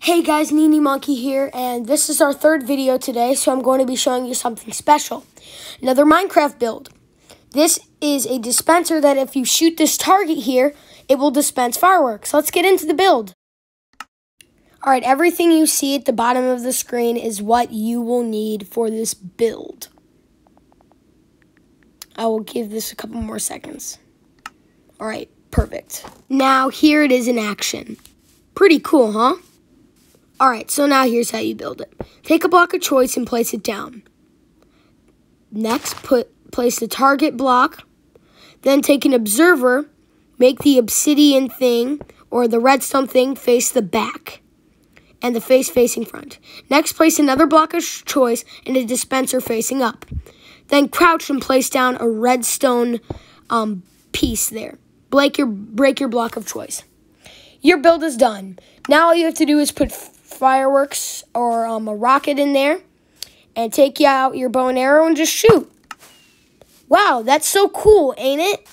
Hey guys, NeeNee Monkey here, and this is our third video today, so I'm going to be showing you something special. Another Minecraft build. This is a dispenser that if you shoot this target here, it will dispense fireworks. Let's get into the build. Alright, everything you see at the bottom of the screen is what you will need for this build. I will give this a couple more seconds. Alright, perfect. Now, here it is in action. Pretty cool, huh? Alright, so now here's how you build it. Take a block of choice and place it down. Next, put place the target block. Then take an observer, make the obsidian thing or the redstone thing face the back and the face facing front. Next, place another block of choice and a dispenser facing up. Then crouch and place down a redstone um, piece there. Break your, break your block of choice. Your build is done. Now all you have to do is put fireworks or um, a rocket in there and take you out your bow and arrow and just shoot. Wow, that's so cool, ain't it?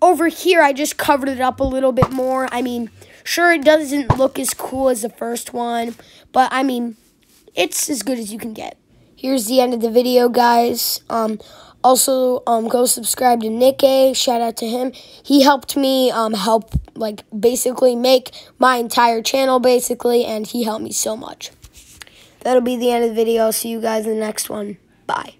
Over here, I just covered it up a little bit more. I mean, sure, it doesn't look as cool as the first one, but I mean, it's as good as you can get. Here's the end of the video, guys. Um, also, um, go subscribe to Nick A. Shout out to him. He helped me um, help, like, basically make my entire channel, basically, and he helped me so much. That'll be the end of the video. See you guys in the next one. Bye.